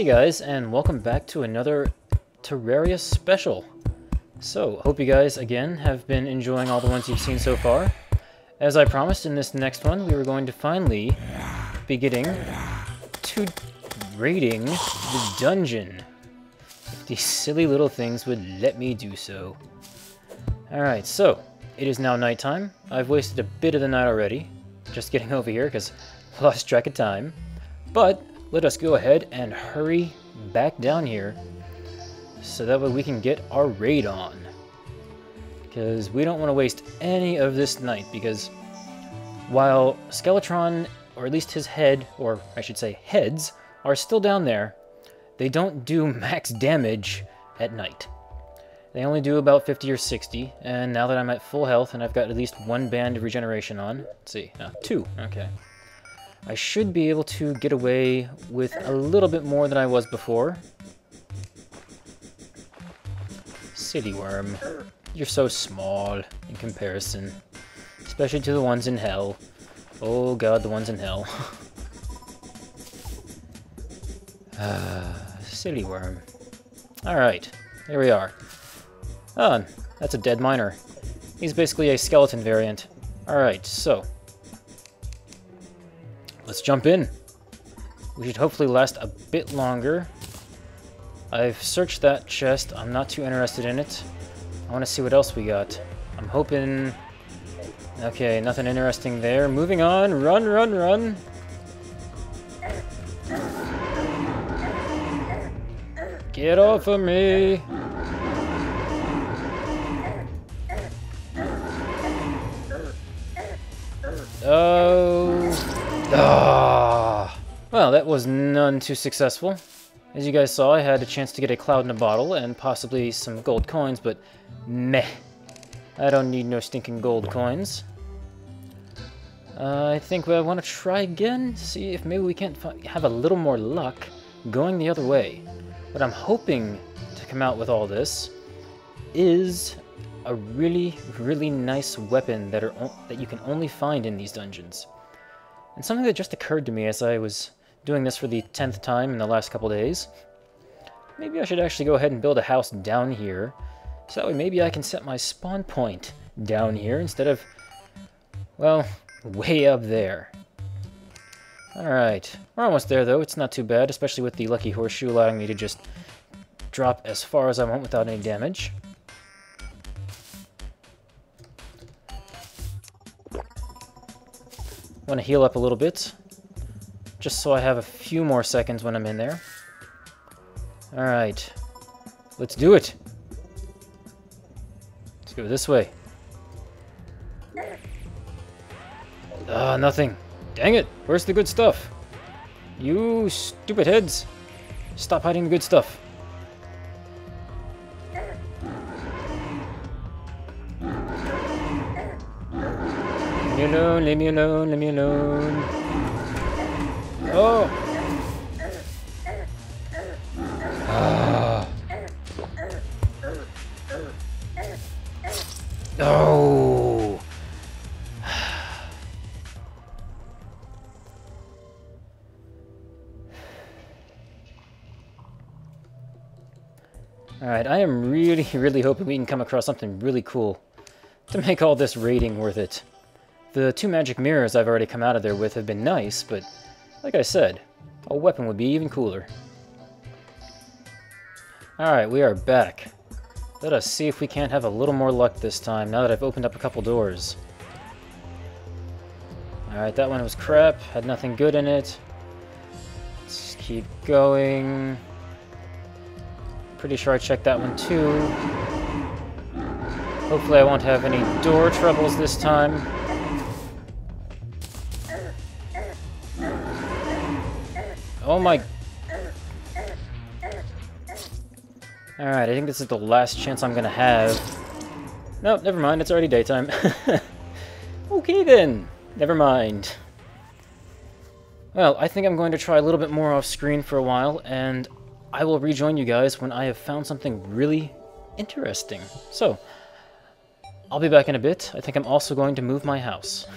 Hey guys, and welcome back to another Terraria special. So, hope you guys, again, have been enjoying all the ones you've seen so far. As I promised, in this next one, we were going to finally be getting to raiding the dungeon. If these silly little things would let me do so. Alright, so, it is now nighttime. I've wasted a bit of the night already, just getting over here, because I lost track of time. But, let us go ahead and hurry back down here so that way we can get our raid on. Because we don't want to waste any of this night because while Skeletron, or at least his head, or I should say heads, are still down there, they don't do max damage at night. They only do about 50 or 60, and now that I'm at full health and I've got at least one band of regeneration on, let's see, no, two, okay. I should be able to get away with a little bit more than I was before. City Worm, you're so small in comparison, especially to the ones in hell. Oh god, the ones in hell. uh, City Worm. Alright, here we are. Oh, that's a dead miner. He's basically a skeleton variant. Alright, so, Let's jump in. We should hopefully last a bit longer. I've searched that chest. I'm not too interested in it. I want to see what else we got. I'm hoping... Okay, nothing interesting there. Moving on. Run, run, run. Get off of me. Oh... Ah. Well, that was none too successful. As you guys saw, I had a chance to get a cloud in a bottle and possibly some gold coins, but meh. I don't need no stinking gold coins. Uh, I think I want to try again, to see if maybe we can't have a little more luck going the other way. What I'm hoping to come out with all this is a really, really nice weapon that, are that you can only find in these dungeons. And something that just occurred to me as I was doing this for the 10th time in the last couple days. Maybe I should actually go ahead and build a house down here. So that way maybe I can set my spawn point down here instead of, well, way up there. Alright, we're almost there though. It's not too bad, especially with the Lucky Horseshoe allowing me to just drop as far as I want without any damage. Want to heal up a little bit, just so I have a few more seconds when I'm in there. Alright, let's do it. Let's go this way. Ah, uh, nothing. Dang it, where's the good stuff? You stupid heads. Stop hiding the good stuff. Me alone, leave me alone, leave me alone. Oh! Ah. Oh! Alright, I am really, really hoping we can come across something really cool to make all this raiding worth it. The two magic mirrors I've already come out of there with have been nice, but like I said, a weapon would be even cooler. Alright, we are back. Let us see if we can't have a little more luck this time, now that I've opened up a couple doors. Alright, that one was crap, had nothing good in it. Let's keep going. Pretty sure I checked that one too. Hopefully I won't have any door troubles this time. Oh my... Alright, I think this is the last chance I'm gonna have. Nope, never mind, it's already daytime. okay then, never mind. Well, I think I'm going to try a little bit more off screen for a while, and I will rejoin you guys when I have found something really interesting. So, I'll be back in a bit. I think I'm also going to move my house.